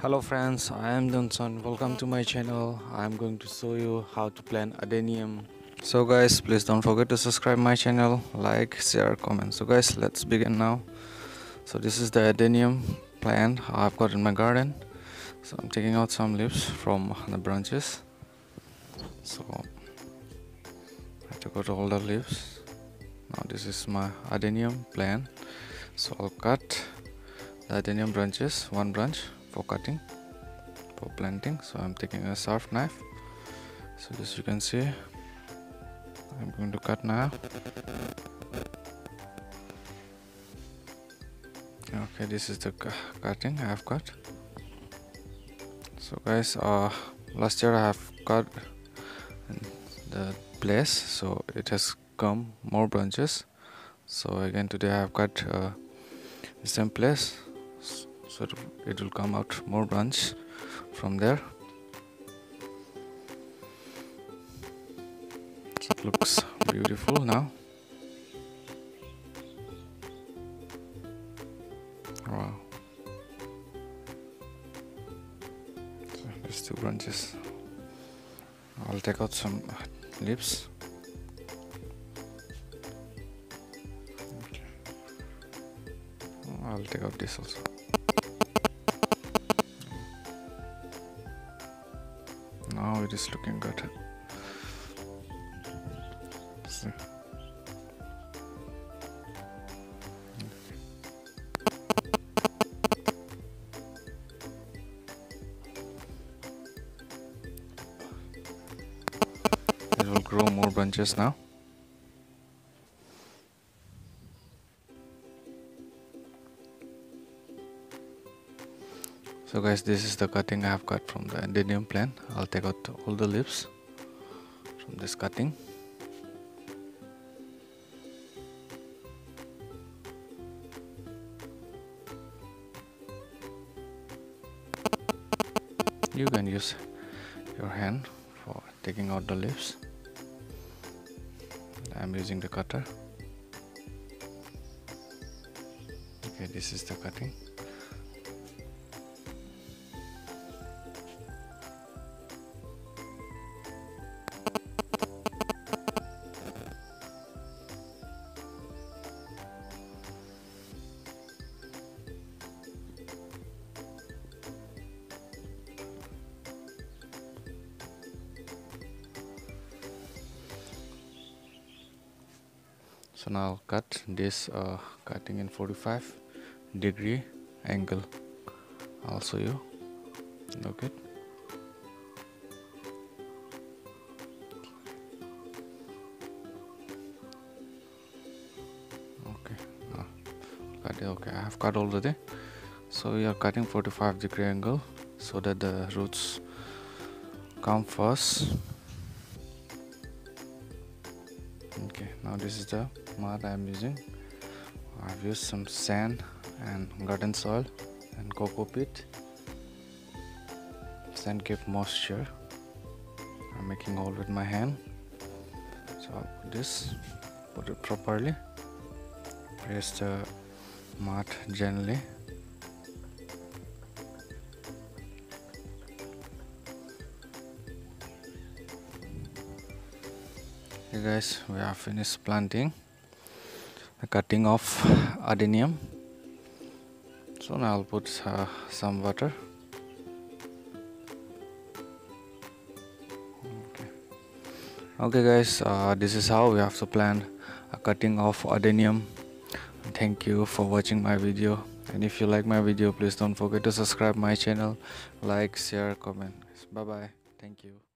hello friends. I am johnson welcome to my channel. I am going to show you how to plant adenium so guys please don't forget to subscribe my channel like share comment. So guys let's begin now. So this is the adenium plant i've got in my garden. So i'm taking out some leaves from the branches. So i took out all the leaves. Now this is my adenium plant so i'll cut the adenium branches one branch for cutting for planting. So I'm taking a sharp knife. So as you can see I'm going to cut now. Okay this is the cutting I have cut. So guys uh, last year I have cut the place so it has come more branches. So again today I have cut uh, the same place so it will come out more branch from there. It looks beautiful now. Wow. So there's two branches. I'll take out some leaves. I'll take out this also it is looking good See. it will grow more branches now so guys this is the cutting I have cut from the adenium plant. I'll take out all the leaves from this cutting. You can use your hand for taking out the leaves. I'm using the cutter. Okay this is the cutting so now I'll cut this uh, cutting in 45 degree angle. I'll show you look it. Okay cut it okay I have cut already. So we are cutting 45 degree angle so that the roots come first. Okay now this is the mud I am using I've used some sand and garden soil and cocoa peat. Sand keep moisture. I'm making hole with my hand. So I'll put this put it properly. Press the mud gently. Okay guys we are finished planting the cutting of adenium so now I'll put uh, some water. Okay, okay guys uh, this is how we have to plant a cutting of adenium thank you for watching my video. And if you like my video please don't forget to subscribe my channel. Like share comment. Bye bye thank you